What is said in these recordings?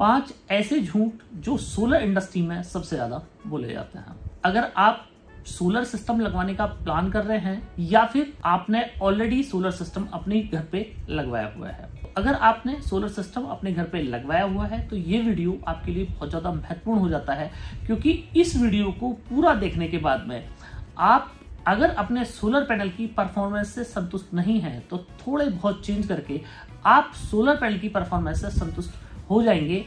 पाँच ऐसे झूठ जो सोलर इंडस्ट्री में सबसे ज़्यादा बोले जाते हैं। अगर आप सोलर सिस्टम लगवाने का प्लान कर रहे हैं, या फिर आपने ऑलरेडी सोलर सिस्टम अपने घर पे लगवाया हुआ है। अगर आपने सोलर सिस्टम अपने घर पे लगवाया हुआ है तो ये वीडियो आपके लिए बहुत ज़्यादा महत्वपूर्ण हो जाता है, क्योंकि इस वीडियो को पूरा देखने के बाद में आप अगर अपने सोलर पैनल की परफॉर्मेंस से संतुष्ट नहीं है तो थोड़े बहुत चेंज करके आप सोलर पैनल की परफॉर्मेंस से संतुष्ट हो जाएँगे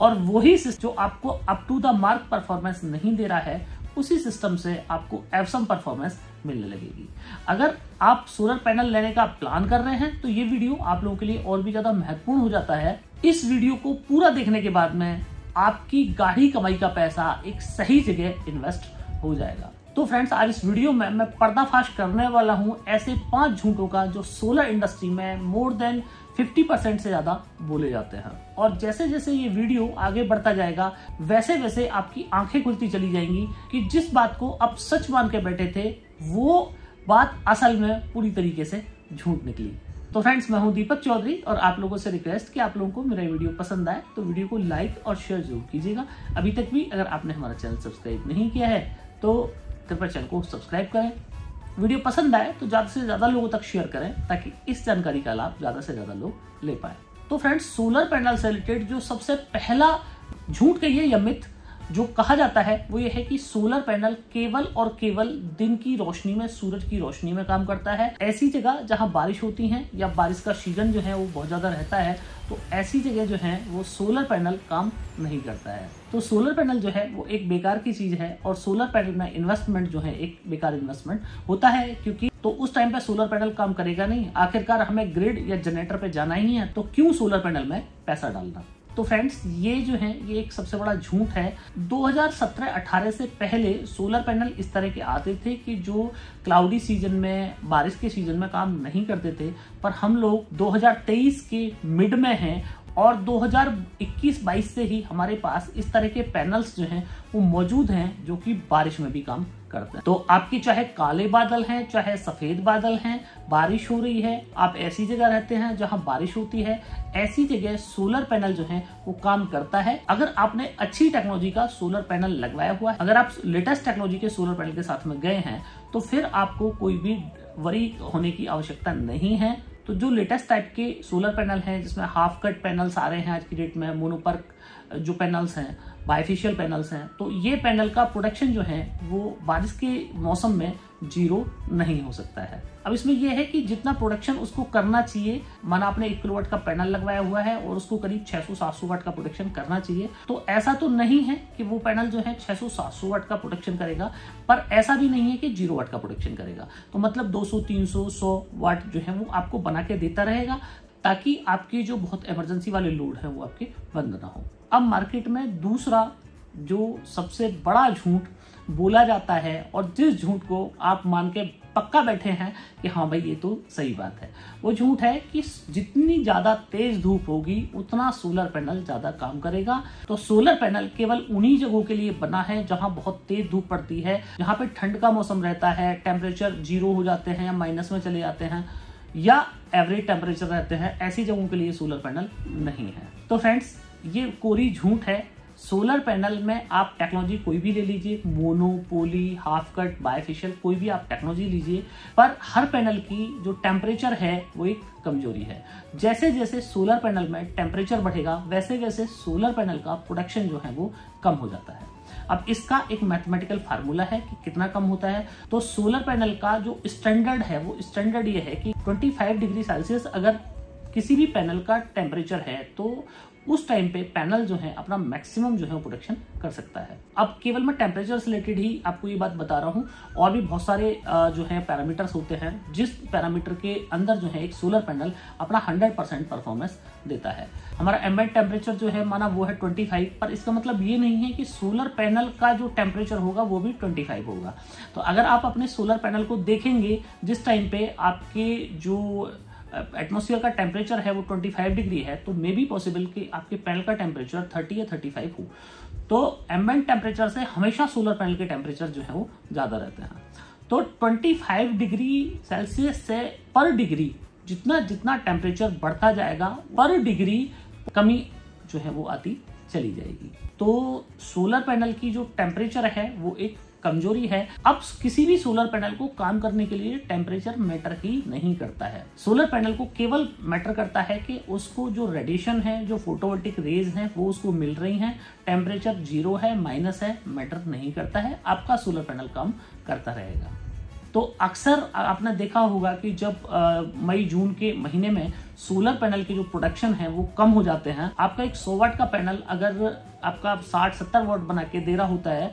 और वही जो आपको up to the mark performance नहीं दे रहा है, उसी सिस्टम से आपको एवसम परफॉर्मेंस मिलने लगेगी। अगर आप सोलर पैनल लेने का प्लान कर रहे हैं तो ये वीडियो आप लोगों के लिए और भी ज़्यादा महत्वपूर्ण हो जाता है। इस वीडियो को पूरा देखने के बाद में आपकी गाढ़ी कमाई का पैसा एक सही जगह इन्वेस्ट हो जाएगा। तो फ्रेंड्स आज इस वीडियो में मैं पर्दाफाश करने वाला हूँ ऐसे पाँच झूठों का जो सोलर इंडस्ट्री में मोर देन 50 परसेंट से ज़्यादा बोले जाते हैं। और जैसे जैसे ये वीडियो आगे बढ़ता जाएगा वैसे वैसे आपकी आँखें खुलती चली जाएँगी कि जिस बात को आप सच मान के बैठे थे, वो बात असल में पूरी तरीके से झूठ निकली। तो फ्रेंड्स, मैं हूँ दीपक चौधरी और आप लोगों से रिक्वेस्ट कि आप लोगों को मेरा वीडियो पसंद आए तो वीडियो को लाइक और शेयर ज़रूर कीजिएगा। अभी तक भी अगर आपने हमारा चैनल सब्सक्राइब नहीं किया है तो कृपया चैनल को सब्सक्राइब करें वीडियो पसंद आए तो ज़्यादा से ज़्यादा लोगों तक शेयर करें ताकि इस जानकारी का लाभ ज़्यादा से ज़्यादा लोग ले पाए। तो फ्रेंड्स, सोलर पैनल से रिलेटेड जो सबसे पहला झूठ कहिए या मिथ जो कहा जाता है, वो ये है कि सोलर पैनल केवल और केवल दिन की रोशनी में, सूरज की रोशनी में काम करता है। ऐसी जगह जहाँ बारिश होती है या बारिश का सीज़न जो है वो बहुत ज़्यादा रहता है तो ऐसी जगह जो है वो सोलर पैनल काम नहीं करता है। तो सोलर पैनल जो है वो एक बेकार की चीज़ है और सोलर पैनल में इन्वेस्टमेंट जो है एक बेकार इन्वेस्टमेंट होता है क्योंकि तो उस टाइम पे सोलर पैनल काम करेगा नहीं। आखिरकार हमें ग्रिड या जनरेटर पे जाना ही है तो क्यों सोलर पैनल में पैसा डालना? तो फ्रेंड्स ये जो है, ये एक सबसे बड़ा झूठ है। 2017-18 से पहले सोलर पैनल इस तरह के आते थे कि जो क्लाउडी सीज़न में, बारिश के सीज़न में काम नहीं करते थे, पर हम लोग 2023 के मिड में हैं और 2021-22 से ही हमारे पास इस तरह के पैनल्स जो हैं, वो मौजूद हैं जो कि बारिश में भी काम करते हैं। तो आपकी चाहे काले बादल हैं, चाहे सफ़ेद बादल हैं, बारिश हो रही है, आप ऐसी जगह रहते हैं जहाँ बारिश होती है, ऐसी जगह सोलर पैनल जो है, वो काम करता है। अगर आपने अच्छी टेक्नोलॉजी का सोलर पैनल लगवाया हुआ है, अगर आप लेटेस्ट टेक्नोलॉजी के सोलर पैनल के साथ में गए हैं तो फिर आपको कोई भी वरी होने की आवश्यकता नहीं है। तो जो लेटेस्ट टाइप के सोलर पैनल हैं, जिसमें हाफ़ कट पैनल्स आ रहे हैं आज की डेट में मोनोपर्क जो पैनल्स हैं बाइफिशियल पैनल्स हैं तो ये पैनल का प्रोडक्शन जो है, वो बारिश के मौसम में ज़ीरो नहीं हो सकता है। अब इसमें यह है कि जितना प्रोडक्शन उसको करना चाहिए, माना आपने एक किलोवाट का पैनल लगवाया हुआ है और उसको करीब 600-700 वाट का प्रोडक्शन करना चाहिए तो ऐसा तो नहीं है कि वो पैनल जो है 600-700 वाट का प्रोडक्शन करेगा, पर ऐसा भी नहीं है कि ज़ीरो वाट का प्रोडक्शन करेगा। तो मतलब 200 300 100 वाट जो है वो आपको बना के देता रहेगा, ताकि आपके जो बहुत इमरजेंसी वाले लोड है वो आपके बंद ना हो। अब मार्केट में दूसरा जो सबसे बड़ा झूठ बोला जाता है और जिस झूठ को आप मान के पक्का बैठे हैं कि हाँ भाई, ये तो सही बात है। वो झूठ है कि जितनी ज़्यादा तेज धूप होगी, उतना सोलर पैनल ज़्यादा काम करेगा। तो सोलर पैनल केवल उन्हीं जगहों के लिए बना है जहाँ बहुत तेज धूप पड़ती है, जहाँ पे ठंड का मौसम रहता है टेम्परेचर ज़ीरो हो जाते हैं या माइनस में चले जाते हैं, या एवरेज टेम्परेचर रहते हैं, ऐसी जगहों के लिए सोलर पैनल नहीं है। तो फ्रेंड्स ये कोरी झूठ है। सोलर पैनल में आप टेक्नोलॉजी कोई भी ले लीजिए mono poly half cut bifacial कोई भी आप टेक्नोलॉजी लीजिए, पर हर पैनल की जो टेम्परेचर है, वो एक कमज़ोरी है। जैसे जैसे सोलर पैनल में टेम्परेचर बढ़ेगा वैसे वैसे सोलर पैनल का प्रोडक्शन जो है, वो कम हो जाता है। अब इसका एक मैथमेटिकल फार्मूला है कि कितना कम होता है। तो सोलर पैनल का जो स्टैंडर्ड है, वो स्टैंडर्ड ये है कि 25 डिग्री सेल्सियस अगर किसी भी पैनल का टेम्परेचर है तो उस टाइम पे पैनल जो है, अपना मैक्सिमम जो है प्रोडक्शन कर सकता है। अब केवल मैं टेम्परेचर रिलेटेड ही आपको ये बात बता रहा हूँ। और भी बहुत सारे जो है पैरामीटर्स होते हैं, जिस पैरामीटर के अंदर जो है एक सोलर पैनल अपना 100 परसेंट परफॉर्मेंस देता है। हमारा एम्बेड टेम्परेचर जो है, माना वो है 25 पर इसका मतलब ये नहीं है कि सोलर पैनल का जो टेम्परेचर होगा, वो भी 25 होगा। तो अगर आप अपने सोलर पैनल को देखेंगे, जिस टाइम पे आपके जो एटमोसफियर का टेम्परेचर है वो 25 डिग्री है तो मे बी पॉसिबल कि आपके पैनल का टेम्परेचर 30 या 35 हो। तो एम्बेंट टेम्परेचर से हमेशा सोलर पैनल के टेम्परेचर जो है वो ज़्यादा रहते हैं। तो 25 डिग्री सेल्सियस से पर डिग्री जितना जितना टेम्परेचर बढ़ता जाएगा पर डिग्री कमी जो है वो आती चली जाएगी। तो सोलर पैनल की जो टेम्परेचर है, वो एक कमज़ोरी है। अब किसी भी सोलर पैनल को काम करने के लिए टेम्परेचर मैटर ही नहीं करता है। सोलर पैनल को केवल मैटर करता है कि उसको जो रेडिएशन है, जो फोटोवोल्टिक रेज है, वो उसको मिल रही है। टेम्परेचर ज़ीरो है माइनस है मैटर नहीं करता है। आपका सोलर पैनल काम करता रहेगा। तो अक्सर आपने देखा होगा कि जब मई, जून के महीने में सोलर पैनल के जो प्रोडक्शन है, वो कम हो जाते हैं। आपका एक सौ वाट का पैनल अगर आपका साठ, सत्तर वाट बना के दे रहा होता है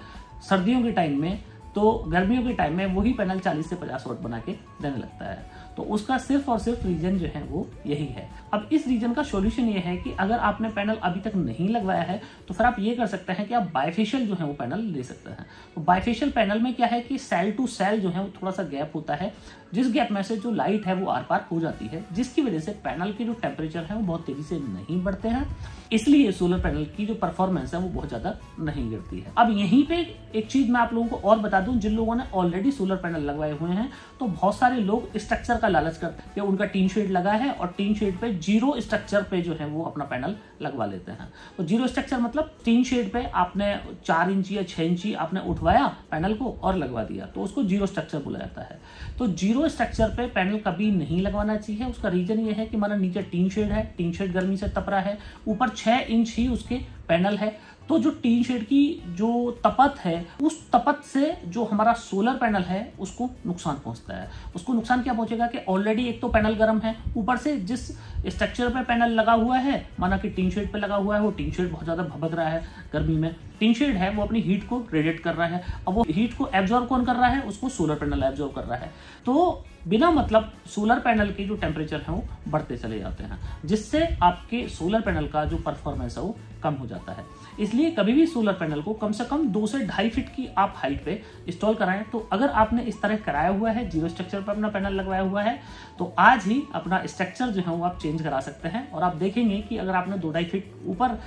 सर्दियों के टाइम में तो गर्मियों के टाइम में वही पैनल 40 से 50 वोट बना के देने लगता है। तो उसका सिर्फ़ और सिर्फ़ रीजन जो है वो यही है। अब इस रीजन का सॉल्यूशन ये है कि अगर आपने पैनल अभी तक नहीं लगवाया है तो फिर आप ये कर सकते हैं कि आप बायफेशियल जो है वो पैनल ले सकते हैं। तो बायफेशियल पैनल में क्या है कि सेल टू सेल जो है वो थोड़ा सा गैप होता है। जिस गैप में से जो लाइट है वो आर पार हो जाती है, जिसकी वजह से पैनल के जो टेम्परेचर है वो बहुत तेज़ी से नहीं बढ़ते हैं। इसलिए सोलर पैनल की जो परफॉर्मेंस है वो बहुत ज़्यादा नहीं गिरती है। अब यहीं पे एक चीज़ मैं आप लोगों को और बता दूँ, जिन लोगों ने ऑलरेडी सोलर पैनल लगवाए हुए हैं तो बहुत सारे लोग स्ट्रक्चर का लालच करते हैं उनका टीन शेड लगा है और टीन शेड पे ज़ीरो स्ट्रक्चर पे जो है वो अपना पैनल लगवा लेते हैं। तो ज़ीरो स्ट्रक्चर मतलब टीन शेड पे आपने चार इंची या छह इंची आपने उठवाया पैनल को और लगवा दिया तो उसको ज़ीरो स्ट्रक्चर बोला जाता है। तो ज़ीरो स्ट्रक्चर पे पैनल कभी नहीं लगवाना चाहिए, उसका रीजन ये है कि हमारा नीचे टीन शेड है, टीन शेड गर्मी से तप रहा है, ऊपर छह इंच ही उसके पैनल है। तो जो टीन शेड की जो तपत है, उस तपत से जो हमारा सोलर पैनल है, उसको नुकसान पहुँचता है। उसको नुकसान क्या पहुंचेगा कि ऑलरेडी एक तो पैनल गर्म है, ऊपर से जिस स्ट्रक्चर पे पैनल लगा हुआ है, माना कि टीन शेड पे लगा हुआ है, वो टीन शेड बहुत ज़्यादा भबक रहा है गर्मी में। टीन शेड है, वो अपनी हीट को रेडिएट कर रहा है, अब वो हीट को एब्जॉर्व कौन कर रहा है? उसको सोलर पैनल एब्जॉर्व कर रहा है। तो बिना मतलब सोलर पैनल के जो टेम्परेचर है वो बढ़ते चले जाते हैं, जिससे आपके सोलर पैनल का जो परफॉर्मेंस है वो कम हो जाता है। इसलिए कभी भी सोलर पैनल को कम से कम दो से ढाई फीट की आप हाइट पे इंस्टॉल कराएँ। तो अगर आपने इस तरह कराया हुआ है ज़ीरो स्ट्रक्चर पर अपना पैनल लगवाया हुआ है तो आज ही अपना स्ट्रक्चर जो है वो आप चेंज करा सकते हैं और आप देखेंगे कि अगर आपने दो ढाई फीट ऊपर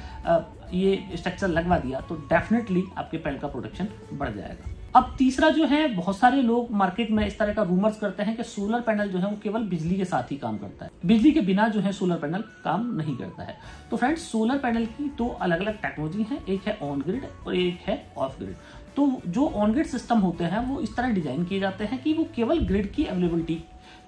ये स्ट्रक्चर लगवा दिया तो डेफिनेटली आपके पैनल का प्रोडक्शन बढ़ जाएगा। अब तीसरा जो है, बहुत सारे लोग मार्केट में इस तरह का रूमर्स करते हैं कि सोलर पैनल जो है, वो केवल बिजली के साथ ही काम करता है। बिजली के बिना जो है सोलर पैनल काम नहीं करता है। तो फ्रेंड्स सोलर पैनल की दो तो अलग अलग टेक्नोलॉजी है, एक है ऑन ग्रिड और एक है ऑफ़ ग्रिड तो जो ऑन ग्रिड सिस्टम होते हैं, वो इस तरह डिज़ाइन किए जाते हैं कि वो केवल ग्रिड की अवेलेबिलिटी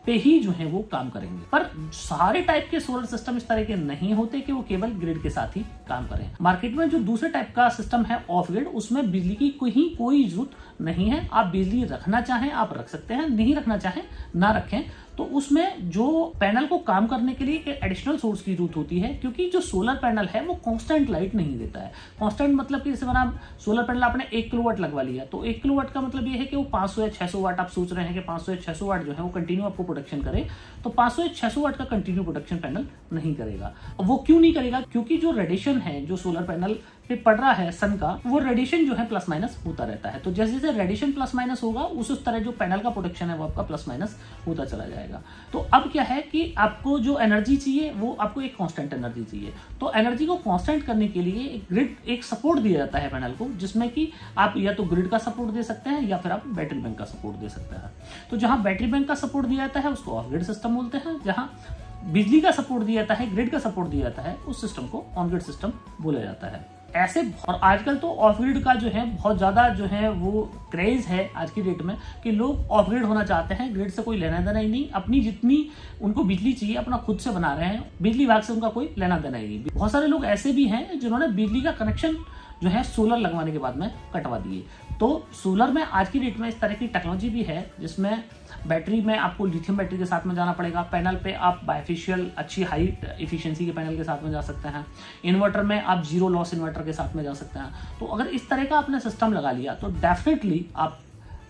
पे ही जो है, वो काम करेंगे। पर सारे टाइप के सोलर सिस्टम इस तरह के नहीं होते कि वो केवल ग्रिड के साथ ही काम करें। मार्केट में जो दूसरे टाइप का सिस्टम है ऑफ़ ग्रिड उसमें बिजली की कोई कोई ज़रूरत नहीं है। आप बिजली रखना चाहें, आप रख सकते हैं, नहीं रखना चाहें, ना रखें। तो उसमें जो पैनल को काम करने के लिए एक एडिशनल सोर्स की ज़रूरत होती है, क्योंकि जो सोलर पैनल है, वो कांस्टेंट लाइट नहीं देता है। कांस्टेंट मतलब कि जैसे बना सोलर पैनल आपने एक किलो वाट लगवा लिया तो एक किलो वाट का मतलब ये है कि वो 500 या 600 वाट आप सोच रहे हैं कि 500 या 600 वाट जो है वो कंटिन्यू आपको प्रोडक्शन करे। तो 500 या 600 वाट का कंटिन्यू प्रोडक्शन पैनल नहीं करेगा। वो क्यों नहीं करेगा? क्योंकि जो रेडिएशन है, जो सोलर पैनल पे पड़ रहा है सन का, वो रेडिएशन जो है प्लस माइनस होता रहता है। तो जैसे जैसे रेडिएशन प्लस माइनस होगा, उस उस तरह जो पैनल का प्रोडक्शन है, वो आपका प्लस माइनस होता चला जाएगा। तो अब क्या है कि आपको जो एनर्जी चाहिए, वो आपको एक कांस्टेंट एनर्जी चाहिए। तो एनर्जी को कांस्टेंट करने के लिए एक ग्रिड एक सपोर्ट दिया जाता है पैनल को, जिसमें कि आप या तो ग्रिड का सपोर्ट दे सकते हैं, या फिर आप बैटरी बैंक का सपोर्ट दे सकते हैं। तो जहाँ बैटरी बैंक का सपोर्ट दिया जाता है, उसको ऑफ़ ग्रिड सिस्टम बोलते हैं। जहाँ बिजली का सपोर्ट दिया जाता है ग्रिड का सपोर्ट दिया जाता है, उस सिस्टम को ऑन ग्रिड सिस्टम बोला जाता है। ऐसे और आजकल तो ऑफ़ ग्रिड का जो है, बहुत ज़्यादा जो है वो क्रेज है आज की डेट में कि लोग ऑफ़ ग्रिड होना चाहते हैं ग्रिड से कोई लेना देना ही नहीं, अपनी जितनी उनको बिजली चाहिए, अपना खुद से बना रहे हैं, बिजली विभाग से उनका कोई लेना देना ही नहीं। बहुत सारे लोग ऐसे भी हैं जिन्होंने बिजली का कनेक्शन जो है सोलर लगवाने के बाद में कटवा दिए। तो सोलर में आज की डेट में इस तरह की टेक्नोलॉजी भी है, जिसमें बैटरी में आपको लिथियम बैटरी के साथ में जाना पड़ेगा। पैनल पे आप बाइफिशियल अच्छी हाई इफिशियंसी के पैनल के साथ में जा सकते हैं। इन्वर्टर में आप ज़ीरो लॉस इन्वर्टर के साथ में जा सकते हैं। तो अगर इस तरह का आपने सिस्टम लगा लिया तो डेफिनेटली आप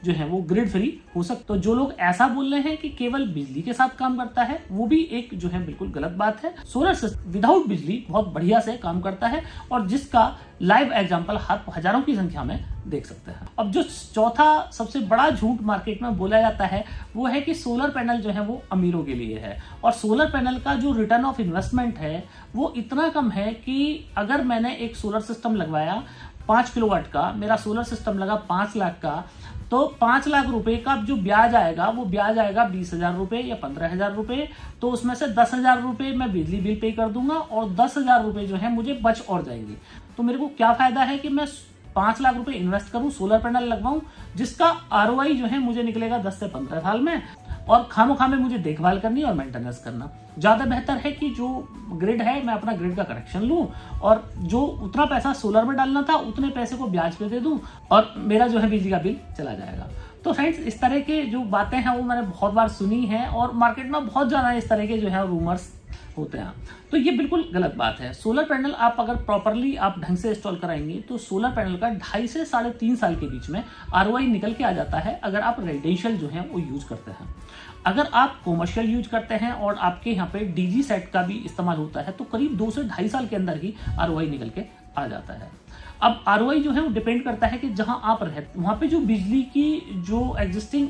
जो है वो ग्रिड फ्री हो सकते तो जो लोग ऐसा बोल रहे हैं कि केवल बिजली के साथ काम करता है, वो भी एक जो है बिल्कुल गलत बात है। सोलर सिस्टम विदाउट बिजली बहुत बढ़िया से काम करता है और जिसका लाइव एग्ज़ाम्पल हज़ारों की संख्या में देख सकते हैं। अब जो चौथा सबसे बड़ा झूठ मार्केट में बोला जाता है, वो है कि सोलर पैनल जो है वो अमीरों के लिए है। और सोलर पैनल का जो रिटर्न ऑफ़ इन्वेस्टमेंट है, वो इतना कम है कि अगर मैंने एक सोलर सिस्टम लगवाया, पाँच किलोवाट का, मेरा सोलर सिस्टम लगा पाँच लाख का तो पाँच लाख रुपए का जो ब्याज आएगा, वो ब्याज आएगा बीस हज़ार रुपए या पंद्रह हज़ार रुपए। तो उसमें से दस हज़ार रुपए मैं बिजली बिल पे कर दूँगा और दस हज़ार रुपए जो है मुझे बच और जाएँगे। तो मेरे को क्या फ़ायदा है कि मैं पाँच लाख रुपए इन्वेस्ट करूँ, सोलर पैनल लगवाऊं, जिसका आर जो है मुझे निकलेगा दस से पंद्रह साल में और खामो खामे मुझे देखभाल करनी और मेंटेनेंस करना। ज़्यादा बेहतर है कि जो ग्रिड है, मैं अपना ग्रिड का कनेक्शन लू और जो उतना पैसा सोलर में डालना था, उतने पैसे को ब्याज पे दे दू और मेरा जो है बिजली का बिल चला जाएगा। तो फ्रेंड्स इस तरह के जो बातें हैं, वो मैंने बहुत बार सुनी है और मार्केट में बहुत ज़्यादा इस तरह के जो है रूमर्स होते हैं। तो ये बिल्कुल गलत बात है। सोलर पैनल आप अगर प्रॉपरली आप ढंग से इंस्टॉल कराएँगे तो सोलर पैनल का ढाई से साढ़े तीन साल के बीच में आरओआई निकल के आ जाता है अगर आप रेजिडेंशियल जो है वो यूज़ करते हैं। अगर आप कॉमर्शियल यूज़ करते हैं और आपके यहाँ पे डीजी सेट का भी इस्तेमाल होता है तो करीब दो से ढाई साल के अंदर ही आरओआई निकल के आ जाता है। अब आर जो है वो डिपेंड करता है कि जहाँ आप रहते वहाँ पे जो बिजली की जो एग्जिस्टिंग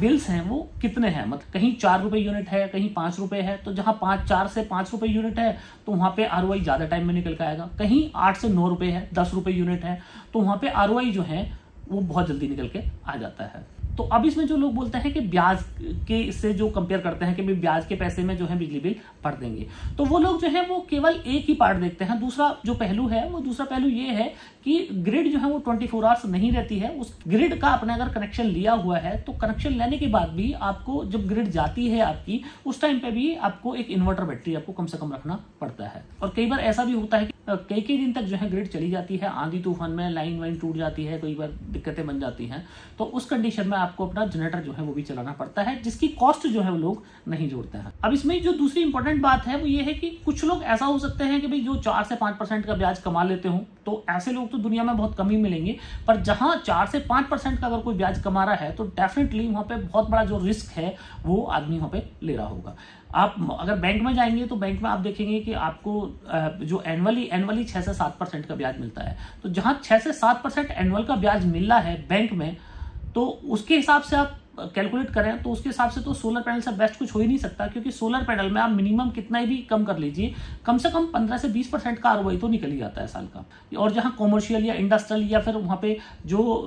बिल्स हैं वो कितने हैं? मतलब कहीं चार रुपये यूनिट है, कहीं पाँच रुपये है तो जहाँ पाँच, चार से पाँच रुपए यूनिट है तो वहाँ पे आर ज़्यादा टाइम में निकल के आएगा। कहीं आठ से नौ रुपए है, दस रुपये यूनिट है तो वहाँ पे आर जो है वो बहुत जल्दी निकल के आ जाता है। तो अब इसमें जो लोग बोलते हैं कि ब्याज के से जो कंपेयर करते हैं कि भाई ब्याज के पैसे में जो है बिजली बिल भर देंगे। तो वो लोग जो है वो केवल एक ही पार्ट देखते हैं। दूसरा जो पहलू है, वो दूसरा पहलू ये है कि ग्रिड जो है वो 24 फोर आवर्स नहीं रहती है। उस ग्रिड का आपने अगर कनेक्शन लिया हुआ है तो कनेक्शन लेने के बाद भी आपको जब ग्रिड जाती है आपकी, उस टाइम पे भी आपको एक इन्वर्टर बैटरी आपको कम से कम रखना पड़ता है। और कई बार ऐसा भी होता है कि कई कई दिन तक जो है ग्रिड चली जाती है, आंधी तूफ़ान में लाइन वाइन टूट जाती है, कई बार दिक्कतें बन जाती हैं। तो उस कंडीशन में आपको अपना जनरेटर जो है वो भी चलाना पड़ता है, जिसकी कॉस्ट जो है वो लोग नहीं जोड़ते हैं। अब इसमें जो दूसरी इंपॉर्टेंट बात है, वो ये है कि कुछ लोग ऐसा हो सकते हैं कि भाई जो चार से पाँच परसेंट का ब्याज कमा लेते हो तो ऐसे लोग तो दुनिया में बहुत कम मिलेंगे। पर जहाँ चार से पाँच परसेंट का अगर कोई ब्याज कमा रहा है तो डेफिनेटली वहाँ पे बहुत बड़ा जो रिस्क है, वो आदमी वहाँ पे ले रहा होगा। आप अगर बैंक में जाएँगे तो बैंक में आप देखेंगे कि आपको जो एनुअली एनुअली छह से सात परसेंट का ब्याज मिलता है। तो जहाँ छह से सात परसेंट एनुअल का ब्याज मिल रहा है बैंक में तो उसके हिसाब से आप कैलकुलेट करें तो उसके हिसाब से तो सोलर पैनल से बेस्ट कुछ हो ही नहीं सकता, क्योंकि सोलर पैनल में आप मिनिमम कितना भी कम कर लीजिए, कम से कम पंद्रह से बीस परसेंट का आर तो निकल ही जाता है साल का। और जहाँ कॉमर्शियल या इंडस्ट्रियल या फिर वहाँ पे जो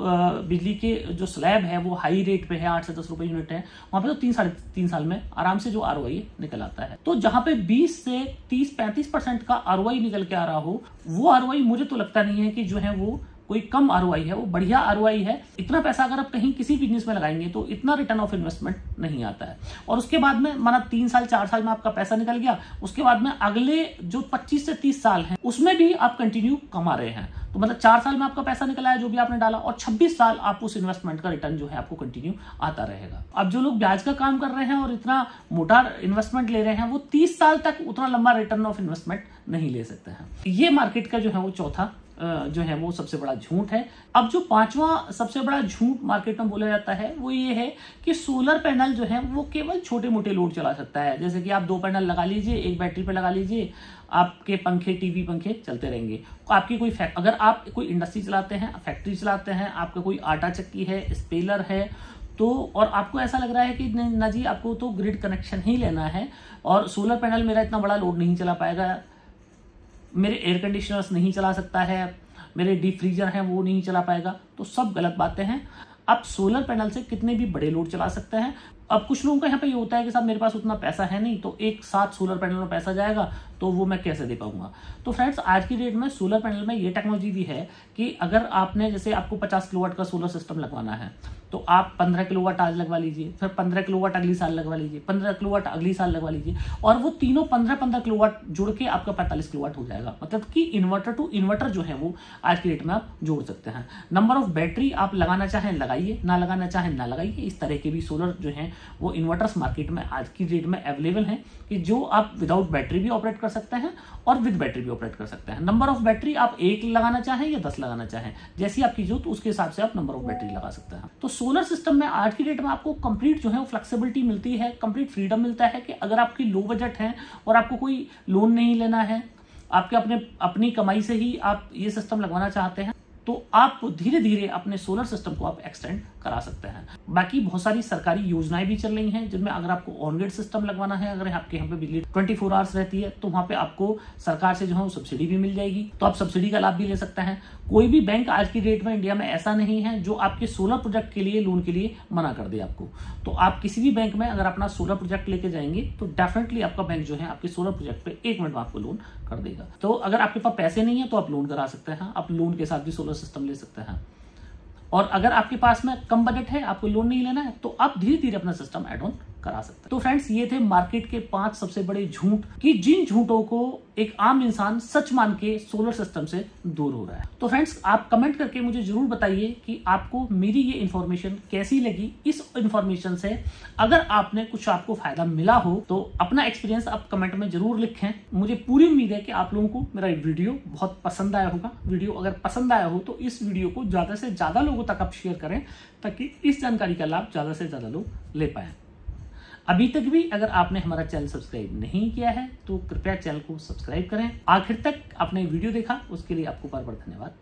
बिजली के जो स्लैब है, वो हाई रेट पे है, आठ से दस रुपए यूनिट है, वहाँ पे तो तीन साढ़े तीन साल में आराम से जो आर निकल आता है। तो जहाँ पे बीस से तीस पैंतीस परसेंट का आर निकल के आ रहा हो, वो आर मुझे तो लगता नहीं है कि जो है वो कोई कम आर है, वो बढ़िया आर है। इतना पैसा अगर आप कहीं किसी बिज़नेस में लगाएँगे तो इतना रिटर्न ऑफ़ इन्वेस्टमेंट नहीं आता है। और उसके बाद में, माना तीन साल, चार साल में आपका पैसा निकल गया, उसके बाद में अगले जो पच्चीस से तीस साल है, उसमें भी आप कंटिन्यू कमा रहे हैं। तो मतलब चार साल में आपका पैसा निकला है, जो भी आपने डाला, और 26 साल आप उस इन्वेस्टमेंट का रिटर्न जो है आपको कंटिन्यू आता रहेगा। अब जो लोग ब्याज का काम कर रहे हैं और इतना मोटा इन्वेस्टमेंट ले रहे हैं, वो 30 साल तक उतना लंबा रिटर्न ऑफ़ इन्वेस्टमेंट नहीं ले सकते हैं। ये मार्केट का जो है वो चौथा जो है वो सबसे बड़ा झूठ है। अब जो पांचवा सबसे बड़ा झूठ मार्केट में बोला जाता है, वो ये है कि सोलर पैनल जो है, वो केवल छोटे मोटे लोड चला सकता है। जैसे कि आप दो पैनल लगा लीजिए, एक बैटरी पर लगा लीजिए, आपके पंखे, टीवी पंखे चलते रहेंगे। आपकी कोई अगर आप कोई इंडस्ट्री चलाते हैं, फैक्ट्री चलाते हैं, आपका कोई आटा चक्की है, स्पेलर है तो और आपको ऐसा लग रहा है कि ना जी, आपको तो ग्रिड कनेक्शन ही लेना है और सोलर पैनल मेरा इतना बड़ा लोड नहीं चला पाएगा। मेरे एयर कंडीशनर्स नहीं चला सकता है, मेरे डीप फ्रीजर हैं, वो नहीं चला पाएगा। तो सब गलत बातें हैं। आप सोलर पैनल से कितने भी बड़े लोड चला सकते हैं। अब कुछ लोगों का यहाँ पे ये होता है कि साहब, मेरे पास उतना पैसा है नहीं तो एक साथ सोलर पैनल में पैसा जाएगा तो वो मैं कैसे दे पाऊँगा? तो फ्रेंड्स आज की डेट में सोलर पैनल में ये टेक्नोलॉजी भी है कि अगर आपने, जैसे आपको पचास किलोवाट का सोलर सिस्टम लगवाना है तो आप पंद्रह किलो वाट आज लगवा लीजिए, फिर पंद्रह किलो वाट अगली साल लगवा लीजिए, पंद्रह किलो वाट अगली साल लगवा लीजिए, और वो तीनों पंद्रह पंद्रह किलो वाट जुड़ के आपका पैंतालीस किलो वाट हो जाएगा। मतलब कि इन्वर्टर टू इन्वर्टर जो है वो आज की डेट में आप जोड़ सकते हैं। नंबर ऑफ़ बैटरी आप लगाना चाहें, लगाइए, ना लगाना चाहें, ना लगाइए। इस तरह के भी सोलर जो है वो इन्वर्टर्स मार्केट में आज की डेट में अवेलेबल है कि जो आप विदाउट बैटरी भी ऑपरेट कर सकते हैं और विद बैटरी भी ऑपरेट कर सकते हैं। नंबर ऑफ़ बैटरी आप एक लगाना चाहें या दस लगाना चाहें, जैसी आपकी जो तो उसके हिसाब से आप नंबर ऑफ़ बैटरी लगा सकते हैं। तो सोलर सिस्टम में आज की डेट में आपको कंप्लीट जो है वो फ्लेक्सिबिलिटी मिलती है कंप्लीट फ्रीडम मिलता है कि अगर आपकी लो बजट है और आपको कोई लोन नहीं लेना है, आपके अपने, अपनी कमाई से ही आप ये सिस्टम लगवाना चाहते हैं तो आप धीरे धीरे अपने सोलर सिस्टम को आप एक्सटेंड करा सकते हैं। बाकी बहुत सारी सरकारी योजनाएँ भी चल रही हैं, जिनमें अगर आपको ऑनग्रेड सिस्टम लगवाना है, अगर आपके यहाँ पे बिजली ट्वेंटी फोर आवर्स रहती है तो वहाँ पे आपको सरकार से जो है सब्सिडी भी मिल जाएगी। तो आप सब्सिडी का लाभ भी ले सकते हैं। कोई भी बैंक आज की डेट में इंडिया में ऐसा नहीं है, जो आपके सोलर प्रोजेक्ट के लिए लोन के लिए मना कर दे आपको। तो आप किसी भी बैंक में अगर अपना सोलर प्रोजेक्ट लेके जाएँगे तो डेफिनेटली आपका बैंक जो है, आपके सोलर प्रोजेक्ट पे एक मिनट में आपको लोन कर देगा। तो अगर आपके पास पैसे नहीं है तो आप लोन करा सकते हैं। आप लोन के साथ भी सोलर सिस्टम ले सकते हैं। और अगर आपके पास में कम बजट है, आपको लोन नहीं लेना है तो आप धीरे धीरे अपना सिस्टम एड ऑन करा सकते हैं। तो फ्रेंड्स ये थे मार्केट के पाँच सबसे बड़े झूठ कि जिन झूठों को एक आम इंसान सच मान के सोलर सिस्टम से दूर हो रहा है। तो फ्रेंड्स आप कमेंट करके मुझे ज़रूर बताइए कि आपको मेरी ये इन्फॉर्मेशन कैसी लगी। इस इन्फॉर्मेशन से अगर आपने कुछ आपको फ़ायदा मिला हो तो अपना एक्सपीरियंस आप कमेंट में ज़रूर लिखें। मुझे पूरी उम्मीद है कि आप लोगों को मेरा वीडियो बहुत पसंद आया होगा। वीडियो अगर पसंद आया हो तो इस वीडियो को ज़्यादा से ज़्यादा लोगों तक आप शेयर करें, ताकि इस जानकारी का लाभ ज़्यादा से ज़्यादा लोग ले पाए। अभी तक भी अगर आपने हमारा चैनल सब्सक्राइब नहीं किया है तो कृपया चैनल को सब्सक्राइब करें। आखिर तक आपने वीडियो देखा, उसके लिए आपको बार बार धन्यवाद।